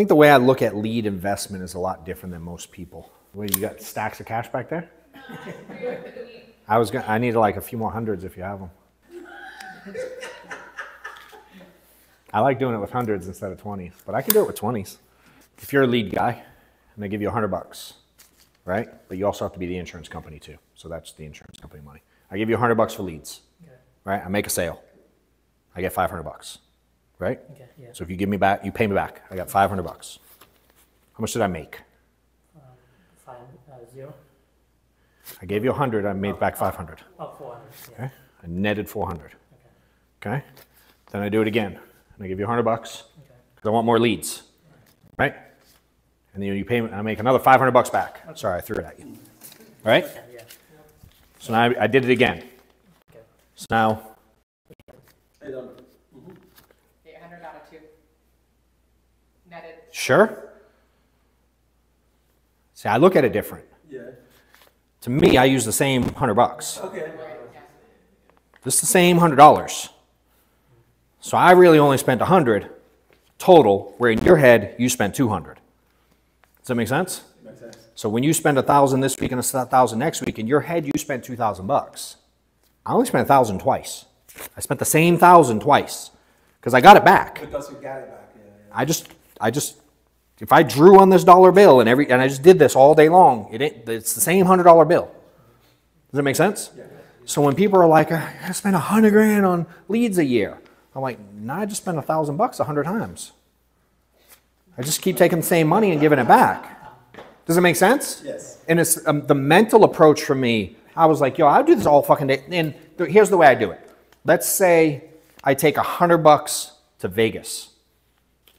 think the way I look at lead investment is a lot different than most people. Wait, you got stacks of cash back there? I was gonna, I need like a few more hundreds if you have them. I like doing it with hundreds instead of 20s, but I can do it with 20s. If you're a lead guy and they give you 100 bucks, right? But you also have to be the insurance company too. So that's the insurance company money. I give you 100 bucks for leads, Okay. right? I make a sale. I get 500 bucks, right? Okay. Yeah. So if you give me back, you pay me back. I got 500 bucks. How much did I make? Um, five uh, zero. I gave you 100, I made back 500. Oh, 400. Yeah. Okay? I netted 400. Okay. Okay? Then I do it again. And I give you 100 bucks Okay. because I want more leads. Right? And then you pay me, I make another 500 bucks back. Sorry, I threw it at you. Right? Okay. Yeah. So now I, I did it again. Okay. So now, Eight hundred. Eight hundred out of two. Netted. sure? See, I look at it different. Yeah. To me, I use the same 100 bucks. Okay. Right. This is the same $100. So I really only spent a 100 total, where in your head, you spent 200. Does that make sense? Makes sense. So when you spend a thousand this week and a thousand next week, in your head you spent two thousand bucks. I only spent a thousand twice. I spent the same thousand twice because I got it back. Because you got it back, yeah, yeah. I just, I just, if I drew on this dollar bill and every, and I just did this all day long, it ain't, it's the same hundred dollar bill. Does that make sense? So when people are like, I spent a hundred grand on leads a year, I'm like, no, I just spent a thousand bucks a hundred times. I just keep taking the same money and giving it back. Does it make sense? Yes. And it's um, the mental approach for me. I was like, yo, I do this all fucking day. And th- here's the way I do it. Let's say I take a hundred bucks to Vegas,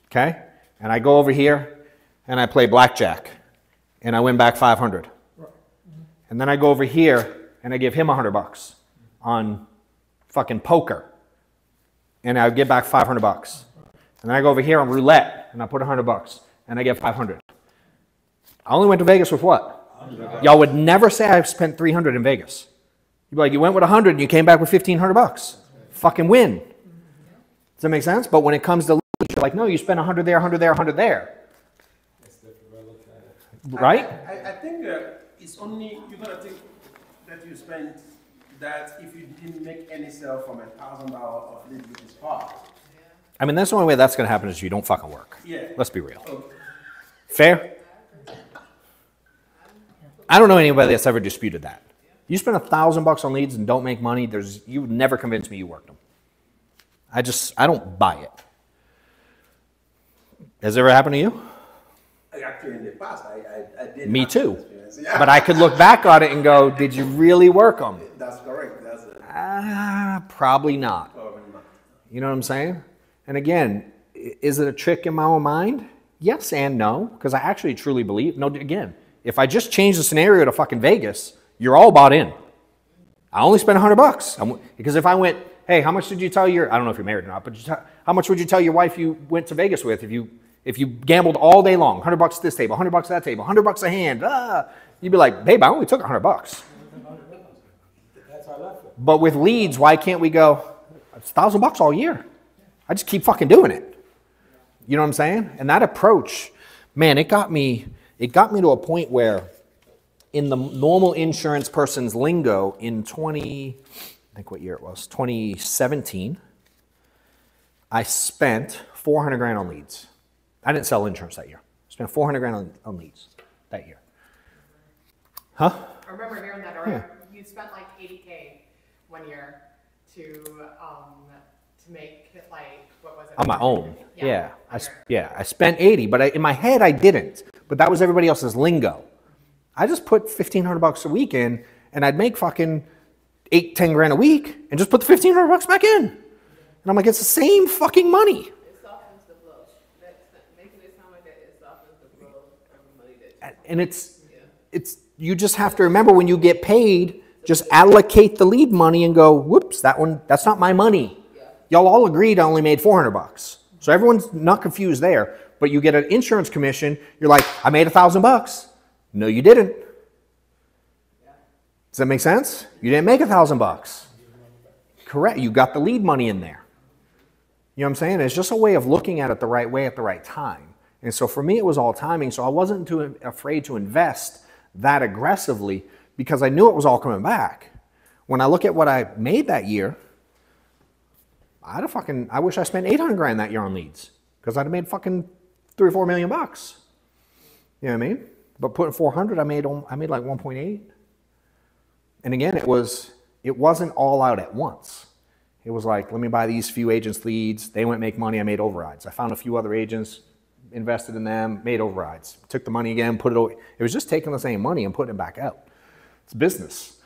okay, and I go over here and I play blackjack, and I win back five hundred. And then I go over here and I give him hundred bucks on fucking poker, and I get back five hundred bucks. And then I go over here on roulette and I put hundred bucks and I get five hundred. I only went to Vegas with what? Y'all would never say I spent 300 in Vegas. You'd be like, you went with 100 and you came back with 1500 bucks. Fucking win. Does that make sense? But when it comes to you're like, no, you spent 100 there, 100 there, 100 there. Right? I, I, I think uh, it's only, you're gonna think that you spent that if you didn't make any sale from a thousand dollar of lead with this part. I mean, that's the only way that's going to happen is you don't fucking work. Yeah. Let's be real. Okay. Fair? I don't know anybody that's ever disputed that. You spend a thousand bucks on leads and don't make money, there's you would never convince me you worked them. I just I don't buy it. Has it ever happened to you? In the past, I, I, I did. Me too. Yeah. But I could look back on it and go, did you really work them? That's correct. That's it. Ah, probably not. Probably not. You know what I'm saying? And again, is it a trick in my own mind? Yes and no, because I actually truly believe. No, again, if I just change the scenario to fucking Vegas, you're all bought in. I only spent 100 bucks. I'm- because if I went, hey, how much did you tell your, I don't know if you're married or not, but how much would you tell your wife you went to Vegas with if you if you gambled all day long? 100 bucks this table, 100 bucks at that table, 100 bucks a hand. Ah, you'd be like, babe, I only took 100 bucks. But with leads, why can't we go, it's 1,000 bucks all year? I just keep fucking doing it. You know what I'm saying? And that approach, man, it got me it got me to a point where in the normal insurance person's lingo in 20 I think what year it was, 2017, I spent 400 grand on leads. I didn't sell insurance that year. I spent 400 grand on, on leads that year. Huh? I remember hearing that, or you spent like eighty K one year to, um, to make it like, what was it? on my own. Yeah, I, s- your- yeah, I spent 80, but I, in my head I didn't. But that was everybody else's lingo. I just put 1500 bucks a week in and I'd make fucking eight, 10 grand a week and just put the 1500 bucks back in. And I'm like, it's the same fucking money. It softens the blow. That's making it sound like that. It softens the blow of the money that. And it's, it's, you just have to remember when you get paid, just allocate the lead money and go, whoops, that one, that's not my money. Y'all all agreed I only made 400 bucks. So everyone's not confused there. But you get an insurance commission, you're like, I made a thousand bucks. No, you didn't. Does that make sense? You didn't make a thousand bucks. Correct. You got the lead money in there. You know what I'm saying? It's just a way of looking at it the right way at the right time. And so for me, it was all timing. So I wasn't too afraid to invest that aggressively because I knew it was all coming back. When I look at what I made that year, I'd have fucking, I wish I spent 800 grand that year on leads because I'd have made fucking three or four million bucks. You know what I mean? But putting 400, I made, I made like 1.8. And again, it was, it wasn't all out at once. It was like, let me buy these few agents leads. They went make money. I made overrides. I found a few other agents, invested in them, made overrides. Took the money again, put it. o- It was just taking the same money and putting it back out. It's business.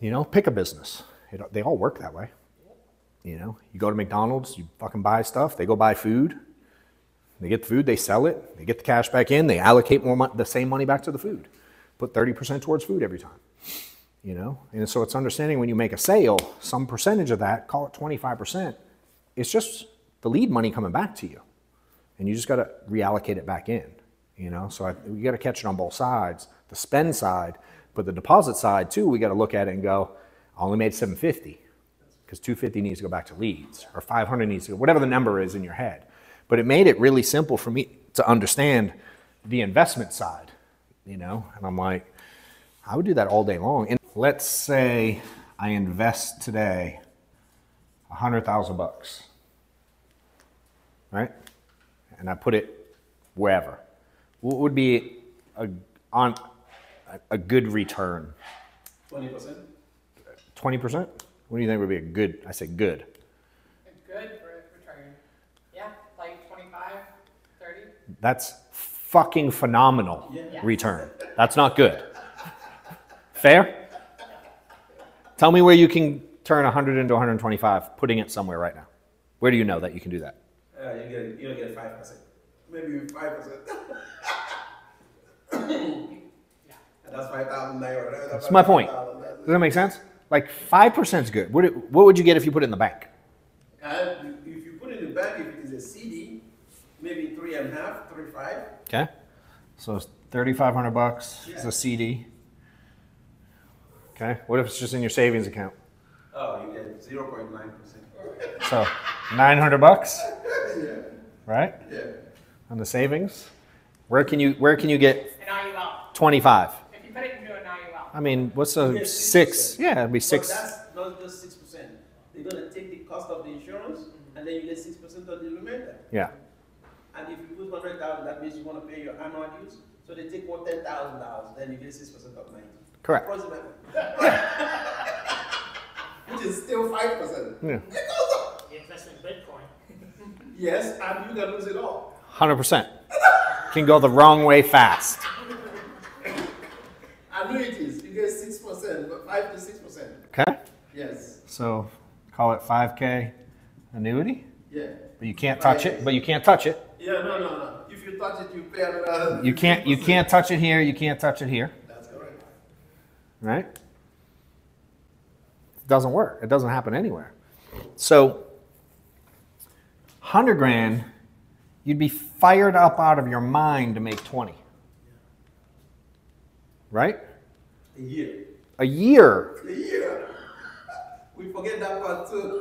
You know, pick a business. It, they all work that way. You know, you go to McDonald's, you fucking buy stuff. They go buy food. They get the food, they sell it, they get the cash back in, they allocate more the same money back to the food. Put 30% towards food every time. You know, and so it's understanding when you make a sale, some percentage of that, call it 25%, it's just the lead money coming back to you. And you just got to reallocate it back in. You know, so I, we got to catch it on both sides, the spend side, but the deposit side too. We got to look at it and go, I only made 750 because 250 needs to go back to leads or 500 needs to go, whatever the number is in your head. But it made it really simple for me to understand the investment side, you know, and I'm like, I would do that all day long. And let's say I invest today a hundred thousand bucks, right? And I put it wherever. What would be a on a- a good return? Twenty percent? Twenty percent? What do you think would be a good? I say good. A good return. Yeah, like 25, 30. That's fucking phenomenal Yeah. return. That's not good. Fair? Tell me where you can turn 100 into 125, putting it somewhere right now. Where do you know that you can do that? Uh, you get, you get five percent. Maybe five percent. That's five thousand naira. That's my point. Does that make sense? Like 5% is good. What, what would you get if you put it in the bank? And if you put it in the bank, if it is a CD, maybe three and a half, three five. Okay. So it's 3,500 bucks is Yeah. a CD. Okay. What if it's just in your savings account? Oh, you get zero point nine percent. So 900 bucks, Yeah, right? yeah. On the savings. Where can you where can you get 25? If you put it into an IUL. I mean, what's You a get six? 6%. Yeah, it'd be But six. that's not just six percent. They're gonna take the cost of the insurance, and then you get six percent of the remainder. Yeah. And if you put hundred thousand, that means you wanna pay your annual dues, so they take one ten thousand dollars, then you get six percent of ninety. Correct. Which is still five percent. Yeah. You invest in Bitcoin. Yes, and you can lose it all. 100%. Can go the wrong way fast. Annuities, you get six percent, five to six percent. Okay? Yes, So call it 5k annuity, yeah. but you can't touch it, but you can't touch it. Yeah, no, no, no. If you touch it, you pay another. You can't you can't touch it here, you can't touch it here, That's correct. right? It doesn't work. It doesn't happen anywhere. So 100 grand, you'd be fired up out of your mind to make 20. Right? A year. A year. A year. We forget that part too.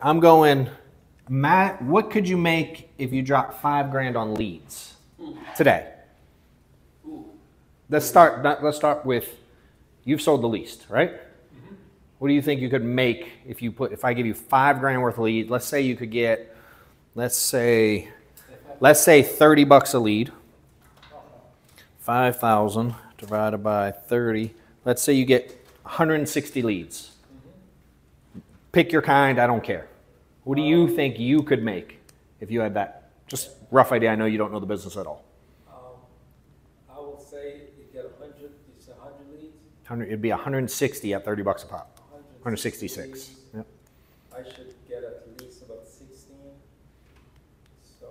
I'm going, Matt, what could you make if you dropped five grand on leads today? Ooh. Let's start. Let's start with you've sold the least, right? What do you think you could make if you put if I give you five grand worth of lead? Let's say you could get, let's say, let's say thirty bucks a lead. Five thousand divided by thirty. Let's say you get 160 leads. Pick your kind. I don't care. What do you think you could make if you had that? Just rough idea. I know you don't know the business at all. Um, I will say you get a hundred, you say a hundred leads? 100, it'd be 160 at 30 bucks a pop. 160 166. leads. Yep. I should get at least about sixteen, so.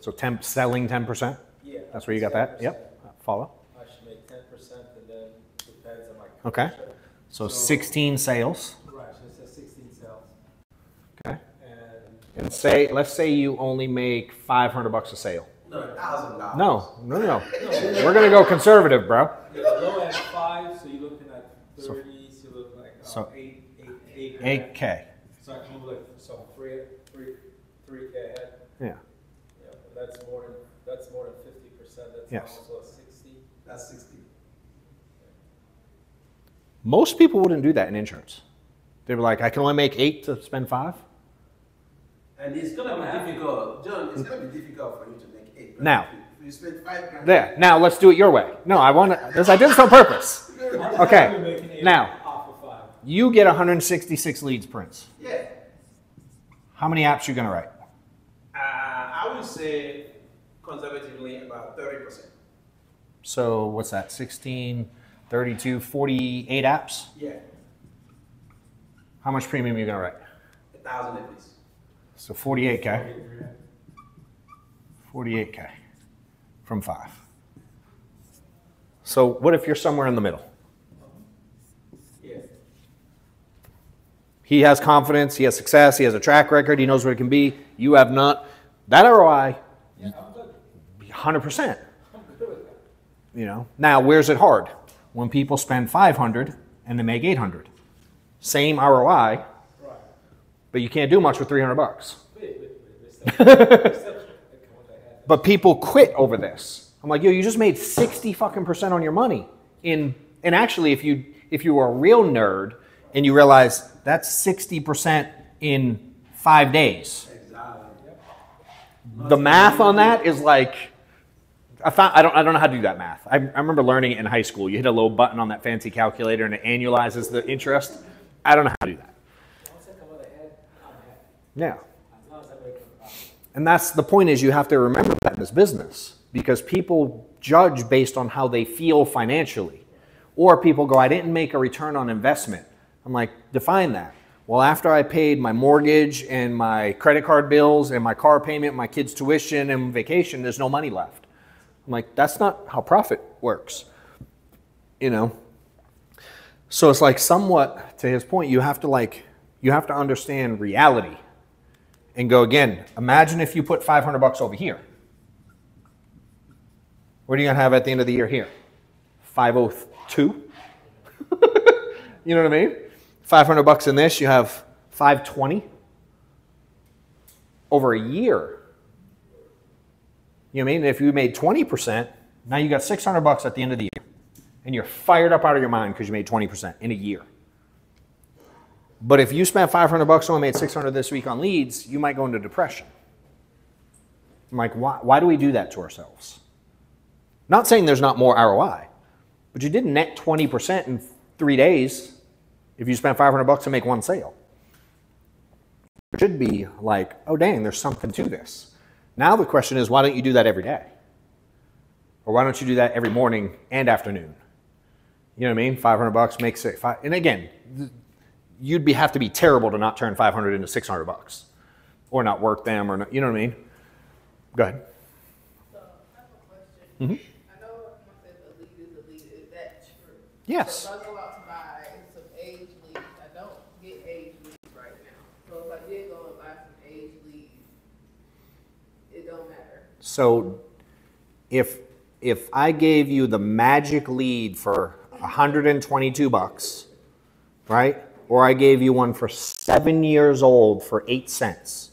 So 10, selling 10%? Yeah. That's where you got that? 10%. Yep. Follow. I should make ten percent and then depends on my. Okay. commission. So 16 sales. Right, so it sixteen sales Okay. and. And say, let's say you only make 500 bucks a sale. No, a thousand dollars. No, no, no, no. We're going to go conservative, bro. So- thirties, look like, so- uh, eight, eight, eight. grand. 8K. So I can move like, so three, three, three K ahead. Yeah. Yeah, but that's than, that's more than fifty percent, that's Yes. also a sixty. That's sixty. Most people wouldn't do that in insurance. They were like, I can only make eight to spend five. And it's gonna be difficult, John, it's gonna be difficult for you to make eight. grand. Now. If you spend five grand. There. Now let's do it your way. No, I want to. I did this on purpose. Okay. You're making eight Now. Off of five. You get 166 leads, Prince. Yeah, How many apps you gonna write? uh, I would say conservatively about thirty percent. So what's that? 16, 32, 48 apps. Yeah, How much premium are you gonna write? a thousand at least. So 48k. 48k from five. So what if you're somewhere in the middle? He has confidence, he has success, he has a track record, he knows what it can be. You have not. That ROI, Yeah, I'm good, 100%. I'm good with that. You know. Now, where's it hard? When people spend 500 and they make 800. Same ROI, Right. but you can't do much with 300 bucks. But people quit over this. I'm like, yo, you just made 60 fucking percent on your money. In and actually if you if you were a real nerd and you realize that's 60% in 5 days. The math on that is like I found I don't I don't know how to do that math. I, I remember learning it in high school. You hit a little button on that fancy calculator and it annualizes the interest. I don't know how to do that. Yeah. And that's the point is you have to remember that in this business because people judge based on how they feel financially. Or people go, I didn't make a return on investment. I'm like, define that. Well, after I paid my mortgage and my credit card bills and my car payment, my kids' tuition and vacation, there's no money left. I'm like, that's not how profit works. You know? So it's like somewhat to his point, you have to like you have to understand reality and go again. Imagine if you put 500 bucks over here. What are you going to have at the end of the year here? 502? you know what I mean? 500 bucks in this, you have 520 over a year. You know what I mean? If you made 20%, now you got 600 bucks at the end of the year. And you're fired up out of your mind because you made 20% in a year. But if you spent 500 bucks and only made 600 this week on leads, you might go into depression. I'm like, why, why do we do that to ourselves? Not saying there's not more ROI, but you did net 20% in three days if you spend 500 bucks to make one sale. It should be like, oh dang, there's something to this. Now the question is, why don't you do that every day? Or why don't you do that every morning and afternoon? You know what I mean? 500 bucks makes it five. And again, you'd be have to be terrible to not turn 500 into 600 bucks or not work them or not, you know what I mean? Go ahead. So, I have a question. Mhm. I know I said the lead is the lead, is that true? Yes. So if I go out to buy some age leads, I don't get age leads right now. So if I did go and buy some age leads, it don't matter. So if if I gave you the magic lead for 122 bucks, right? Or I gave you one for 7 years old for 8 cents.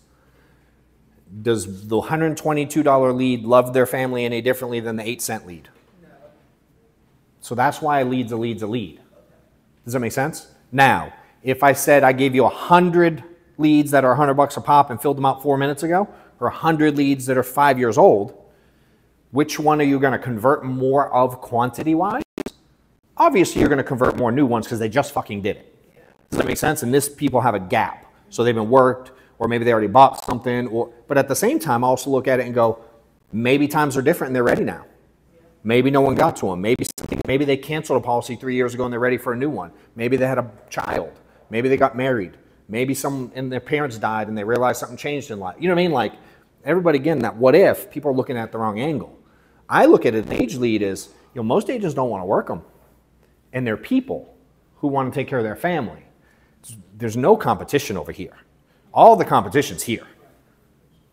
Does the $122 lead love their family any differently than the 8 cent lead? No. So that's why a lead's a lead's a lead. Does that make sense? Now, if I said I gave you 100 leads that are 100 bucks a pop and filled them out 4 minutes ago or 100 leads that are 5 years old, which one are you going to convert more of quantity wise? Obviously, you're going to convert more new ones because they just fucking did it. Does that make sense? And this people have a gap. So they've been worked, or maybe they already bought something, or but at the same time, I also look at it and go, maybe times are different and they're ready now. Maybe no one got to them. Maybe maybe they canceled a policy three years ago and they're ready for a new one. Maybe they had a child. Maybe they got married. Maybe some and their parents died and they realized something changed in life. You know what I mean? Like everybody again, that what if people are looking at the wrong angle. I look at an age lead as you know most agents don't want to work them, and they're people who want to take care of their family. There's no competition over here. All the competition's here.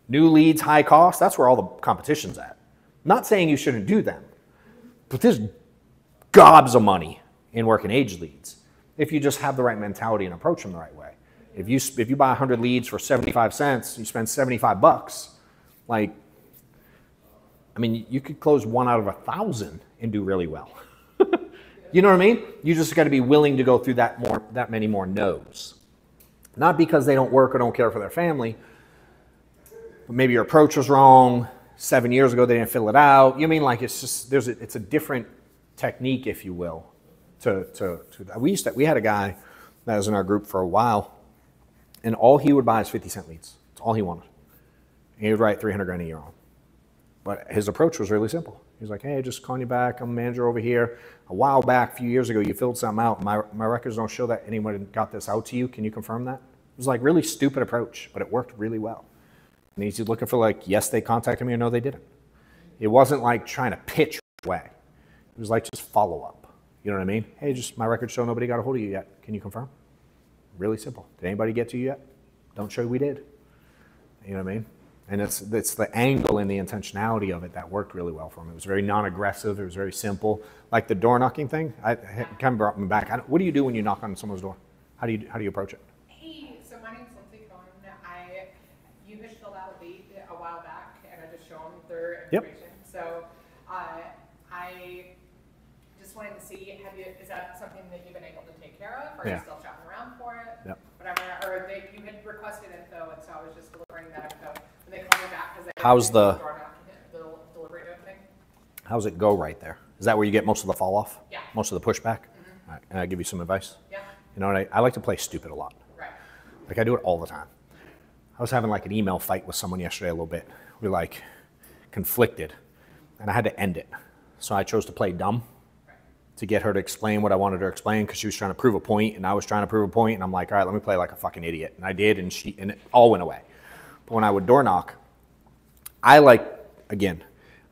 New leads, high cost, that's where all the competition's at. Not saying you shouldn't do them, but there's gobs of money in working age leads if you just have the right mentality and approach them the right way. If you, if you buy 100 leads for 75 cents, you spend 75 bucks, like, I mean, you could close one out of a thousand and do really well. you know what I mean? You just got to be willing to go through that more, that many more no's. Not because they don't work or don't care for their family, but maybe your approach was wrong. Seven years ago, they didn't fill it out. You mean like it's just there's a, it's a different technique, if you will, to to to. We used to we had a guy that was in our group for a while, and all he would buy is fifty cent leads. That's all he wanted. He would write three hundred grand a year on. But his approach was really simple. He was like, "Hey, just calling you back. I'm a manager over here. A while back, a few years ago, you filled something out. My my records don't show that anyone got this out to you. Can you confirm that?" It was like really stupid approach, but it worked really well. And he's looking for like, yes, they contacted me or no, they didn't. It wasn't like trying to pitch away. It was like just follow up. You know what I mean? Hey, just my records show nobody got a hold of you yet. Can you confirm? Really simple. Did anybody get to you yet? Don't show we did. You know what I mean? And it's it's the angle and the intentionality of it that worked really well for him. It was very non-aggressive. It was very simple. Like the door knocking thing, I, it kind of brought me back. I what do you do when you knock on someone's door? How do you how do you approach it? Hey, so my name's Lindsay Cohen. I, you had filled out a lead a while back and I just show them their Yep. information. So, uh, I just wanted to see, have you, is that something that you've been able to take care of? Or Are you still shopping around for it? Yep. Whatever, or they, you had requested info and so I was just delivering that info. And they called me back because they. How's the- door knocking, The delivery opening? How's it go right there? Is that where you get most of the fall off? Yeah. Most of the pushback? All right, Can I give you some advice? Yeah, You know what? I, I like to play stupid a lot. right. Like I do it all the time. I was having like an email fight with someone yesterday a little bit. We like conflicted, and I had to end it. So I chose to play dumb to get her to explain what I wanted her to explain because she was trying to prove a point and I was trying to prove a point, and I'm like, all right, let me play like a fucking idiot, and I did, and she and it all went away. But when I would door knock, I like again,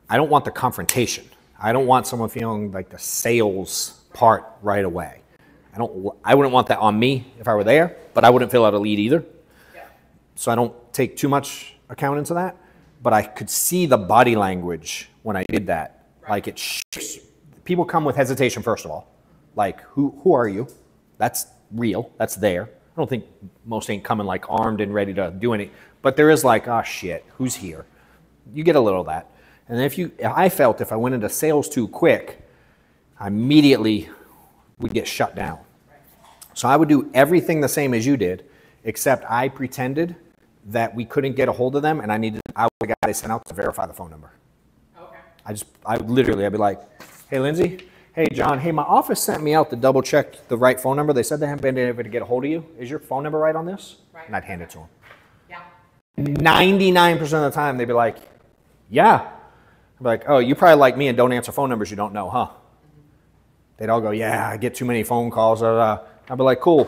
I don't want the confrontation. I don't want someone feeling like the sales part right away. I don't. I wouldn't want that on me if I were there, but I wouldn't fill out a lead either. Yeah, So I don't take too much account into that. But I could see the body language when I did that. Like it. Shifts. People come with hesitation first of all. Like who? Who are you? That's real. That's there. I don't think most ain't coming like armed and ready to do any. But there is like, oh shit, who's here? You get a little of that. And if you, I felt if I went into sales too quick, I immediately would get shut down. So I would do everything the same as you did, except I pretended that we couldn't get a hold of them, and I needed I was the guy they sent out to verify the phone number. okay. I just I would literally I'd be like, "Hey Lindsay, hey John, hey my office sent me out to double check the right phone number. They said they haven't been able to get a hold of you. Is your phone number right on this?" Right. And I'd hand it to them. Yeah, Ninety-nine percent of the time, they'd be like, "Yeah." I'd be like, "Oh, you probably like me and don't answer phone numbers you don't know, huh?" They'd all go, "Yeah, I get too many phone calls." Uh, I'd be like, "Cool,"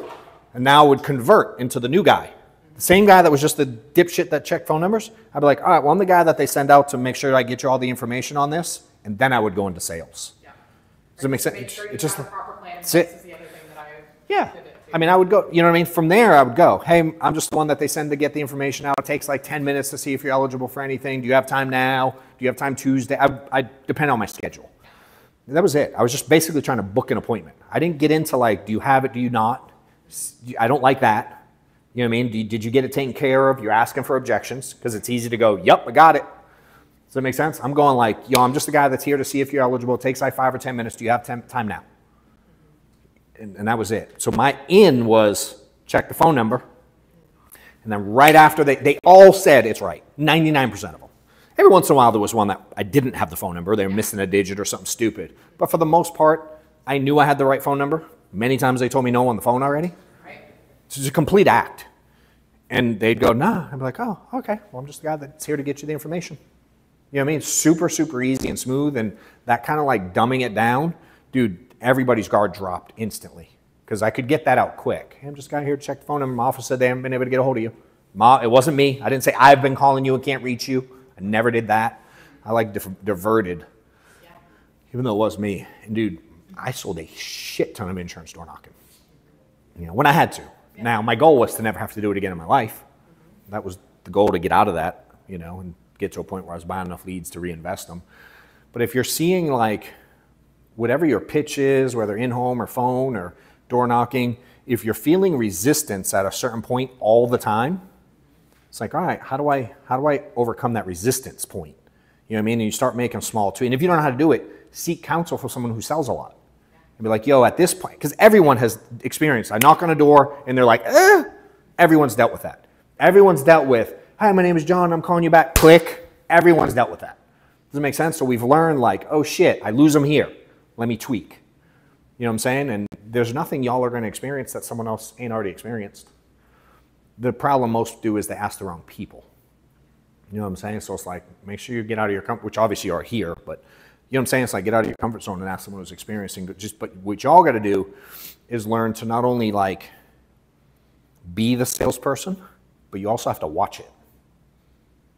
and now would convert into the new guy, the same guy that was just the dipshit that checked phone numbers. I'd be like, "All right, well, I'm the guy that they send out to make sure I get you all the information on this," and then I would go into sales. yeah. Does it make sense? Sure It's just have a proper plan. That's it. is the other thing that I Yeah. did. I mean, I would go, you know what I mean? From there, I would go, hey, I'm just the one that they send to get the information out. It takes like 10 minutes to see if you're eligible for anything. Do you have time now? Do you have time Tuesday? I, I depend on my schedule. That was it. I was just basically trying to book an appointment. I didn't get into like, do you have it? Do you not? I don't like that. You know what I mean? Did you get it taken care of? You're asking for objections because it's easy to go, yep, I got it. Does that make sense? I'm going like, yo, I'm just the guy that's here to see if you're eligible. It takes like five or 10 minutes. Do you have time now? And, and that was it. So my in was check the phone number, and then right after they, they all said it's right, 99% of them. Every once in a while there was one that I didn't have the phone number, they were missing a digit or something stupid. But for the most part, I knew I had the right phone number. Many times they told me no on the phone already. Right? It's a complete act. And they'd go, nah. I'd be like, oh, okay. Well, I'm just the guy that's here to get you the information. You know what I mean? Super, super easy and smooth. And that kind of like dumbing it down, dude, everybody's guard dropped instantly. Because I could get that out quick. Hey, I'm just got here to check the phone number. My office said they haven't been able to get a hold of you. Ma, it wasn't me. I didn't say I've been calling you and can't reach you. I never did that. I like dif- diverted, Yeah. even though it was me. And dude, I sold a shit ton of insurance door knocking. You know, when I had to. Now, my goal was to never have to do it again in my life. Mm-hmm. That was the goal to get out of that, you know, and get to a point where I was buying enough leads to reinvest them. But if you're seeing like whatever your pitch is, whether in home or phone or door knocking, if you're feeling resistance at a certain point all the time, it's like, all right, how do I how do I overcome that resistance point? You know what I mean? And you start making small tweaks. And if you don't know how to do it, seek counsel from someone who sells a lot. And be like, yo, at this point, because everyone has experienced. I knock on a door and they're like, eh. Everyone's dealt with that. Everyone's dealt with, hi, my name is John, I'm calling you back. Click. Everyone's dealt with that. Does it make sense? So we've learned like, oh shit, I lose them here. Let me tweak. You know what I'm saying? And there's nothing y'all are going to experience that someone else ain't already experienced. The problem most do is they ask the wrong people. You know what I'm saying? So it's like, make sure you get out of your comfort, which obviously you are here, but you know what I'm saying? It's like get out of your comfort zone and ask someone who's experiencing. But just, but what y'all got to do is learn to not only like be the salesperson, but you also have to watch it.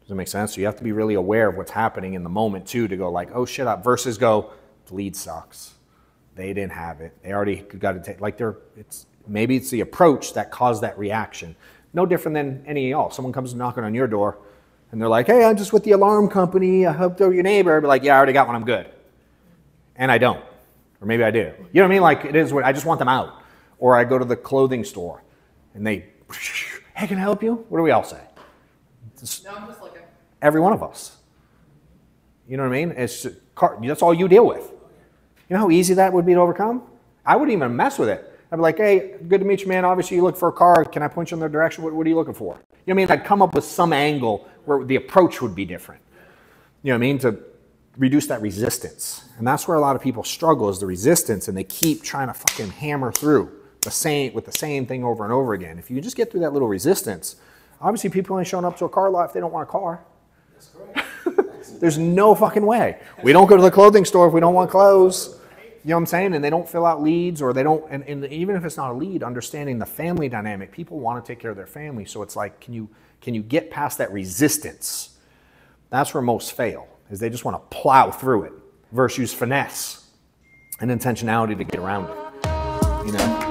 Does that make sense? So you have to be really aware of what's happening in the moment too, to go like, oh shit up, versus go, lead sucks. They didn't have it. They already got to take like they're it's maybe it's the approach that caused that reaction. No different than any of y'all. Someone comes knocking on your door and they're like, hey, I'm just with the alarm company. I hope they're your neighbor. Be like, yeah, I already got one. I'm good. And I don't. Or maybe I do. You know what I mean? Like it is what I just want them out. Or I go to the clothing store and they, hey, can I help you? What do we all say? No, I'm just looking. Every one of us. You know what I mean? It's just, car- that's all you deal with. You know how easy that would be to overcome? I wouldn't even mess with it. I'd be like, hey, good to meet you, man. Obviously, you look for a car. Can I point you in their direction? What, what are you looking for? You know what I mean? I'd come up with some angle where the approach would be different. You know what I mean? To reduce that resistance. And that's where a lot of people struggle is the resistance, and they keep trying to fucking hammer through the same with the same thing over and over again. If you just get through that little resistance, obviously people ain't showing up to a car lot if they don't want a car. There's no fucking way. We don't go to the clothing store if we don't want clothes. You know what I'm saying? And they don't fill out leads or they don't, and, and even if it's not a lead, understanding the family dynamic, people want to take care of their family. So it's like, can you, can you get past that resistance? That's where most fail, is they just want to plow through it versus use finesse and intentionality to get around it. You know?